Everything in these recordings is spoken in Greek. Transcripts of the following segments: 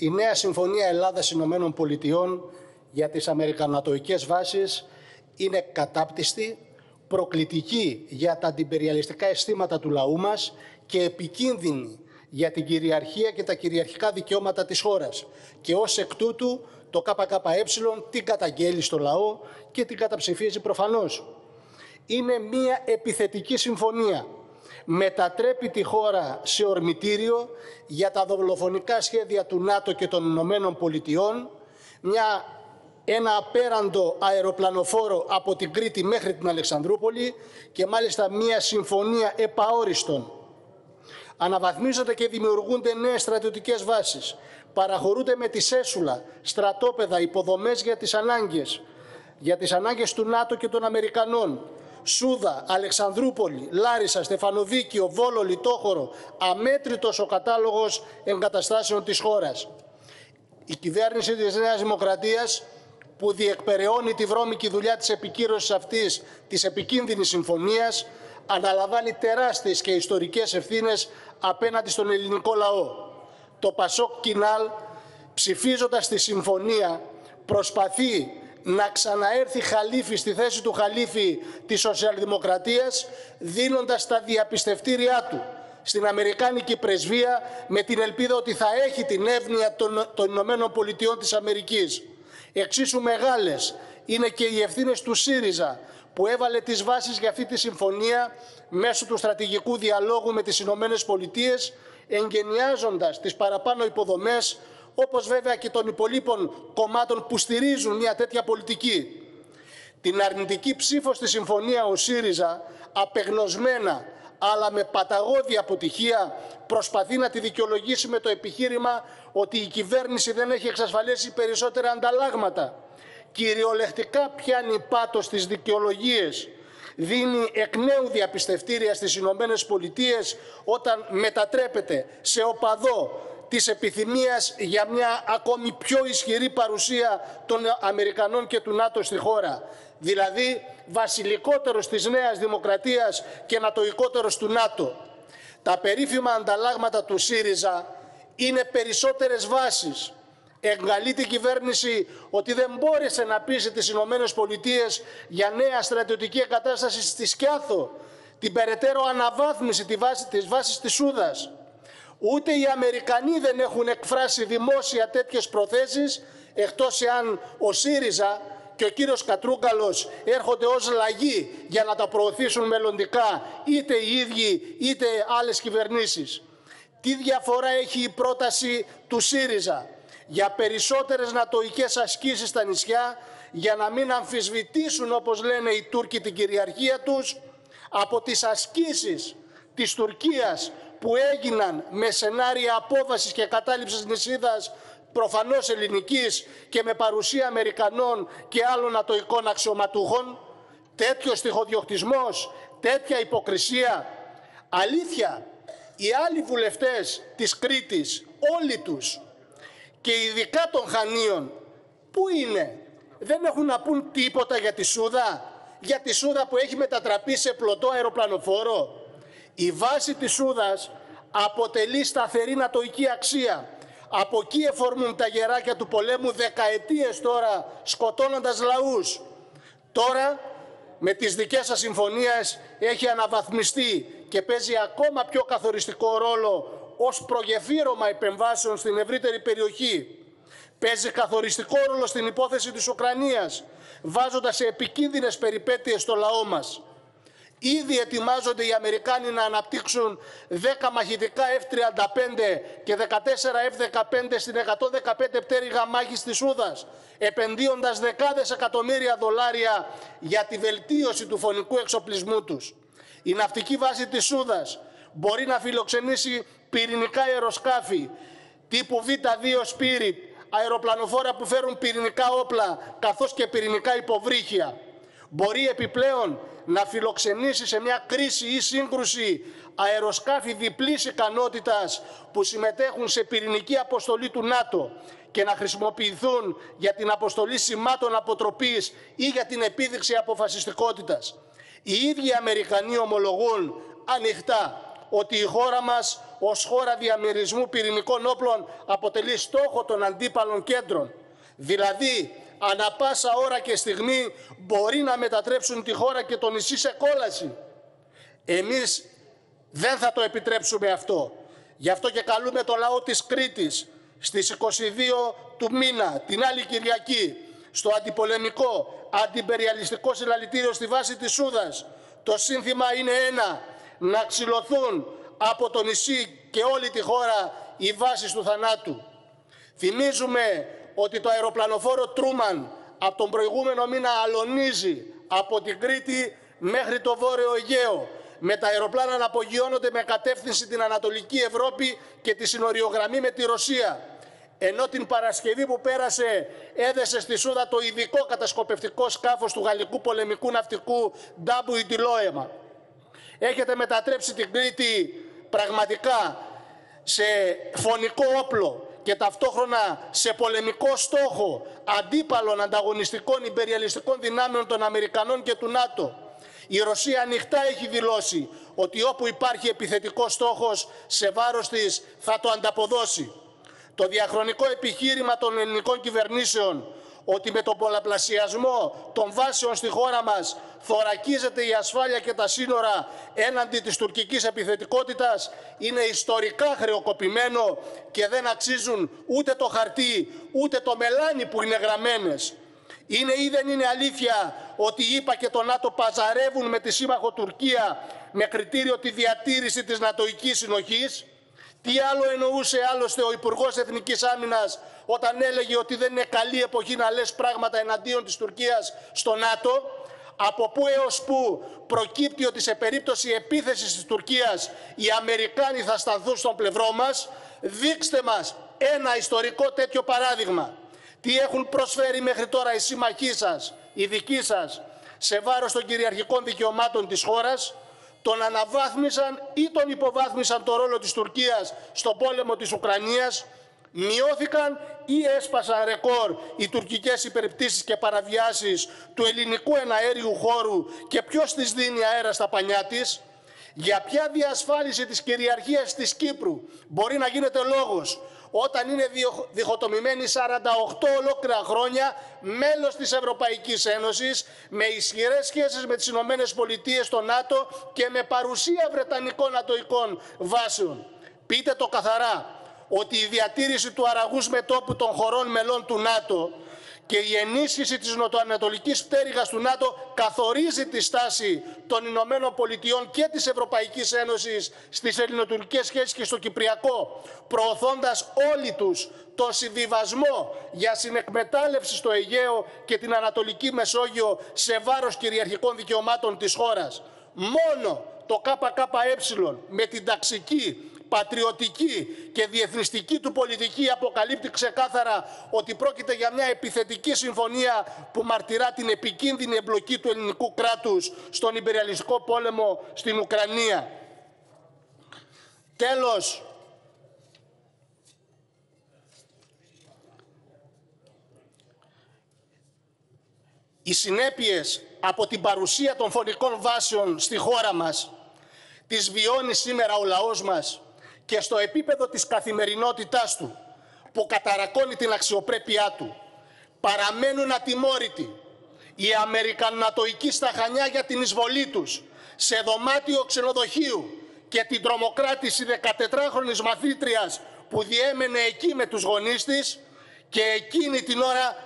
η νέα Συμφωνία Ελλάδας-Ηνωμένων Πολιτειών για τις Αμερικανατοικές βάσεις είναι κατάπτυστη, προκλητική για τα αντιπεριαλιστικά αισθήματα του λαού μας και επικίνδυνη για την κυριαρχία και τα κυριαρχικά δικαιώματα της χώρας. Και ως εκ τούτου το ΚΚΕ την καταγγέλει στο λαό και την καταψηφίζει προφανώς. Είναι μια επιθετική συμφωνία. Μετατρέπει τη χώρα σε ορμητήριο για τα δολοφονικά σχέδια του ΝΑΤΟ και των Ηνωμένων Πολιτειών, μια, ένα απέραντο αεροπλανοφόρο από την Κρήτη μέχρι την Αλεξανδρούπολη και μάλιστα μια συμφωνία επαόριστον Αναβαθμίζονται και δημιουργούνται νέες στρατιωτικές βάσεις. Παραχωρούνται με τη Σέσουλα, στρατόπεδα, υποδομές για τις ανάγκες. Για τις ανάγκες του ΝΑΤΟ και των Αμερικανών. Σούδα, Αλεξανδρούπολη, Λάρισα, Στεφανοδίκιο, Βόλο, Λιτόχωρο, αμέτρητος ο κατάλογος εγκαταστάσεων της χώρας. Η κυβέρνηση της Νέας Δημοκρατίας που διεκπεραιώνει τη βρώμικη δουλειά της επικύρωσης αυτής της επικίνδυνης συμφωνίας αναλαμβάνει τεράστιες και ιστορικές ευθύνες απέναντι στον ελληνικό λαό. Το Πασόκ Κινάλ ψηφίζοντας τη συμφωνία προσπαθεί να ξαναέρθει χαλίφη στη θέση του χαλίφη της σοσιαλδημοκρατίας δίνοντας τα διαπιστευτήριά του στην Αμερικάνικη πρεσβεία με την ελπίδα ότι θα έχει την εύνοια των, των Ηνωμένων Πολιτειών της Αμερικής. Εξίσου μεγάλες είναι και οι ευθύνες του ΣΥΡΙΖΑ που έβαλε τις βάσεις για αυτή τη συμφωνία μέσω του στρατηγικού διαλόγου με τις Ηνωμένες Πολιτείες, εγκαινιάζοντας τις παραπάνω υποδομές, όπως βέβαια και των υπολείπων κομμάτων που στηρίζουν μια τέτοια πολιτική. Την αρνητική ψήφο στη συμφωνία ο ΣΥΡΙΖΑ, απεγνωσμένα αλλά με παταγώδη αποτυχία, προσπαθεί να τη δικαιολογήσει με το επιχείρημα ότι η κυβέρνηση δεν έχει εξασφαλίσει περισσότερα ανταλλάγματα κυριολεκτικά πιάνει πάτος στις δικαιολογίες, δίνει εκ νέου διαπιστευτήρια στις Ηνωμένες Πολιτείες όταν μετατρέπεται σε οπαδό της επιθυμίας για μια ακόμη πιο ισχυρή παρουσία των Αμερικανών και του ΝΑΤΟ στη χώρα. Δηλαδή βασιλικότερος της Νέας Δημοκρατίας και νατοικότερος του ΝΑΤΟ. Τα περίφημα ανταλλάγματα του ΣΥΡΙΖΑ είναι περισσότερες βάσεις Εγκαλεί την κυβέρνηση ότι δεν μπόρεσε να πείσει τις Ηνωμένες Πολιτείες για νέα στρατιωτική εγκατάσταση στη Σκιάθο, την περαιτέρω αναβάθμιση της βάσης της, βάσης της Σούδας. Ούτε οι Αμερικανοί δεν έχουν εκφράσει δημόσια τέτοιες προθέσεις, εκτός εάν ο ΣΥΡΙΖΑ και ο κύριος Κατρούγκαλος έρχονται ως λαγοί για να τα προωθήσουν μελλοντικά είτε οι ίδιοι είτε άλλες κυβερνήσεις. Τι διαφορά έχει η πρόταση του ΣΥΡΙΖΑ; Για περισσότερες νατοικές ασκήσεις στα νησιά, για να μην αμφισβητήσουν, όπως λένε οι Τούρκοι, την κυριαρχία τους, από τις ασκήσεις της Τουρκίας που έγιναν με σενάρια απόβασης και κατάληψης νησίδας προφανώς ελληνικής και με παρουσία Αμερικανών και άλλων ατοικών αξιωματούχων, τέτοιος στοιχοδιοκτισμός, τέτοια υποκρισία. Αλήθεια, οι άλλοι βουλευτές της Κρήτης, όλοι τους, και ειδικά των Χανίων, πού είναι, δεν έχουν να πούν τίποτα για τη Σούδα, για τη Σούδα που έχει μετατραπεί σε πλωτό αεροπλανοφόρο; Η βάση της Σούδας αποτελεί σταθερή νατοική αξία. Από εκεί εφορμούν τα γεράκια του πολέμου δεκαετίες τώρα σκοτώνοντας λαούς. Τώρα με τις δικές σας συμφωνίες έχει αναβαθμιστεί και παίζει ακόμα πιο καθοριστικό ρόλο ως προγεφύρωμα επεμβάσεων στην ευρύτερη περιοχή. Παίζει καθοριστικό ρόλο στην υπόθεση της Ουκρανίας, βάζοντας σε επικίνδυνες περιπέτειες στο λαό μας. Ήδη ετοιμάζονται οι Αμερικάνοι να αναπτύξουν 10 μαχητικά F-35 και 14 F-15 στην 115 πτέρυγα μάχης της Σούδας, επενδύοντας δεκάδες εκατομμύρια δολάρια για τη βελτίωση του φωνικού εξοπλισμού τους. Η ναυτική βάση της Σούδας μπορεί να φιλοξενήσει πυρηνικά αεροσκάφη τύπου Β2 Spirit, αεροπλανοφόρα που φέρουν πυρηνικά όπλα καθώς και πυρηνικά υποβρύχια. Μπορεί επιπλέον να φιλοξενήσει σε μια κρίση ή σύγκρουση αεροσκάφη διπλής ικανότητας που συμμετέχουν σε πυρηνική αποστολή του ΝΑΤΟ και να χρησιμοποιηθούν για την αποστολή σημάτων αποτροπής ή για την επίδειξη αποφασιστικότητας. Οι ίδιοι Αμερικανοί ομολογούν ανοιχτά ότι η χώρα μας ως χώρα διαμερισμού πυρηνικών όπλων αποτελεί στόχο των αντίπαλων κέντρων. Δηλαδή, ανα πάσα ώρα και στιγμή μπορεί να μετατρέψουν τη χώρα και το νησί σε κόλαση. Εμείς δεν θα το επιτρέψουμε αυτό. Γι' αυτό και καλούμε το λαό της Κρήτης στις 22 του μήνα, την άλλη Κυριακή, στο αντιπολεμικό, αντιπεριαλιστικό συλλαλητήριο στη βάση της Σούδας. Το σύνθημα είναι ένα, να ξυλωθούν από το νησί και όλη τη χώρα οι βάσεις του θανάτου. Θυμίζουμε ότι το αεροπλανοφόρο Τρούμαν από τον προηγούμενο μήνα αλωνίζει από την Κρήτη μέχρι το Βόρειο Αιγαίο με τα αεροπλάνα να απογειώνονται με κατεύθυνση την Ανατολική Ευρώπη και τη συνοριογραμμή με τη Ρωσία. Ενώ την Παρασκευή που πέρασε έδεσε στη Σούδα το ειδικό κατασκοπευτικό σκάφος του γαλλικού πολεμικού ναυτικού W. Λόεμα. Έχετε μετατρέψει την Κρήτη πραγματικά σε φωνικό όπλο και ταυτόχρονα σε πολεμικό στόχο αντίπαλων ανταγωνιστικών υπεριαλιστικών δυνάμεων των Αμερικανών και του ΝΑΤΟ. Η Ρωσία ανοιχτά έχει δηλώσει ότι όπου υπάρχει επιθετικός στόχος σε βάρος της θα το ανταποδώσει. Το διαχρονικό επιχείρημα των ελληνικών κυβερνήσεων ότι με τον πολλαπλασιασμό των βάσεων στη χώρα μας θωρακίζεται η ασφάλεια και τα σύνορα έναντι της τουρκικής επιθετικότητας είναι ιστορικά χρεοκοπημένο και δεν αξίζουν ούτε το χαρτί ούτε το μελάνι που είναι γραμμένες. Είναι ή δεν είναι αλήθεια ότι η ΕΠΑ και το ΝΑΤΟ παζαρεύουν με τη σύμμαχο Τουρκία με κριτήριο τη διατήρηση της νατοικής συνοχής; Τι άλλο εννοούσε άλλωστε ο Υπουργός Εθνικής Άμυνας όταν έλεγε ότι δεν είναι καλή εποχή να λες πράγματα εναντίον της Τουρκίας στο ΝΑΤΟ. Από πού έως πού προκύπτει ότι σε περίπτωση επίθεσης της Τουρκίας οι Αμερικάνοι θα σταθούν στον πλευρό μας. Δείξτε μας ένα ιστορικό τέτοιο παράδειγμα. Τι έχουν προσφέρει μέχρι τώρα οι σύμμαχοί σας, οι δικοί σας, σε βάρος των κυριαρχικών δικαιωμάτων της χώρας, τον αναβάθμισαν ή τον υποβάθμισαν το ρόλο της Τουρκίας στον πόλεμο της Ουκρανίας, μειώθηκαν ή έσπασαν ρεκόρ οι τουρκικές υπερπτήσεις και παραβιάσεις του ελληνικού εναέριου χώρου και ποιος της δίνει αέρα στα πανιά της, για ποια διασφάλιση της κυριαρχίας της Κύπρου μπορεί να γίνεται λόγος όταν είναι διχοτομημένη 48 ολόκληρα χρόνια μέλος της Ευρωπαϊκής Ένωσης με ισχυρές σχέσεις με τις Ηνωμένες Πολιτείες, το ΝΑΤΟ και με παρουσία Βρετανικών Ατοικών βάσεων; Πείτε το καθαρά ότι η διατήρηση του αραγούς μετόπου των χωρών μελών του ΝΑΤΟ και η ενίσχυση της νοτοανατολικής πτέρυγας του ΝΑΤΟ καθορίζει τη στάση των Ηνωμένων Πολιτειών και της Ευρωπαϊκής Ένωσης στις ελληνοτουρκικές σχέσεις και στο Κυπριακό, προωθώντας όλοι τους το συμβιβασμό για συνεκμετάλλευση στο Αιγαίο και την Ανατολική Μεσόγειο σε βάρος κυριαρχικών δικαιωμάτων της χώρας. Μόνο το ΚΚΕ με την ταξική πατριωτική και διεθνιστική του πολιτική αποκαλύπτει ξεκάθαρα ότι πρόκειται για μια επιθετική συμφωνία που μαρτυρά την επικίνδυνη εμπλοκή του ελληνικού κράτους στον υπεριαλιστικό πόλεμο στην Ουκρανία. Τέλος, οι συνέπειες από την παρουσία των φωνικών βάσεων στη χώρα μας τις βιώνει σήμερα ο λαός μας και στο επίπεδο της καθημερινότητάς του που καταρακώνει την αξιοπρέπειά του παραμένουν ατιμόρυτοι οι Αμερικανατοικοί στα Χανιά για την εισβολή τους σε δωμάτιο ξενοδοχείου και την τρομοκράτηση 14χρονης μαθήτριας που διέμενε εκεί με τους γονείς της και εκείνη την ώρα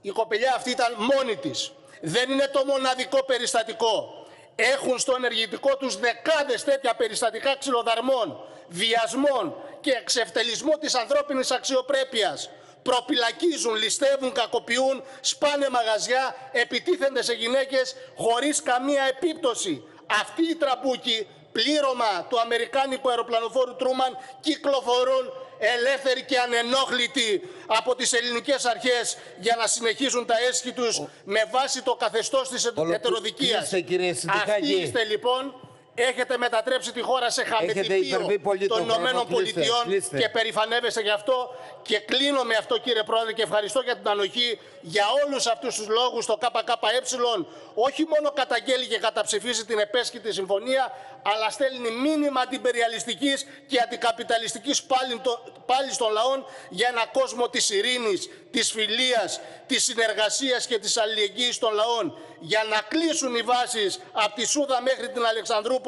η κοπελιά αυτή ήταν μόνη της. Δεν είναι το μοναδικό περιστατικό. Έχουν στο ενεργητικό τους δεκάδες τέτοια περιστατικά ξυλοδαρμών βιασμών και εξευτελισμό της ανθρώπινης αξιοπρέπειας. Προπυλακίζουν, ληστεύουν, κακοποιούν, σπάνε μαγαζιά, επιτίθενται σε γυναίκες χωρίς καμία επίπτωση. Αυτοί οι τραμπούκοι, πλήρωμα του Αμερικάνικου αεροπλανοφόρου Τρούμαν, κυκλοφορούν ελεύθεροι και ανενόχλητοι από τις ελληνικές αρχές για να συνεχίσουν τα έσχη τους με βάση το καθεστώς της ετεροδικίας. Αυτοί είστε λοιπόν Έχετε μετατρέψει τη χώρα σε χαμετυπίο υπερβεί πολύ των τον χρόνο. Ηνωμένων Κλείστε, Πολιτειών κλείστε. και περηφανεύεστε γι' αυτό και κλείνω με αυτό κύριε Πρόεδρε και ευχαριστώ για την ανοχή για όλους αυτούς τους λόγους το ΚΚΕ όχι μόνο καταγγέλει και καταψηφίζει την επέσχυτη συμφωνία αλλά στέλνει μήνυμα αντιπεριαλιστικής και αντικαπιταλιστικής πάλι, πάλι των λαών για ένα κόσμο της ειρήνης, της φιλίας, της συνεργασίας και της αλληλεγγύης των λαών για να κλείσουν οι βάσεις από τη Σούδα μέχρι την Αλεξανδρούπολη,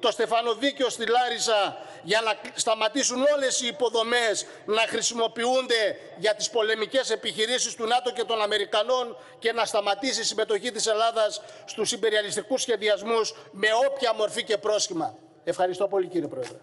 το Στεφανοδίκιο στη Λάρισα, για να σταματήσουν όλες οι υποδομές να χρησιμοποιούνται για τις πολεμικές επιχειρήσεις του ΝΑΤΟ και των Αμερικανών και να σταματήσει η συμμετοχή της Ελλάδας στους υπεριαλιστικούς σχεδιασμούς με όποια μορφή και πρόσχημα. Ευχαριστώ πολύ κύριε Πρόεδρε.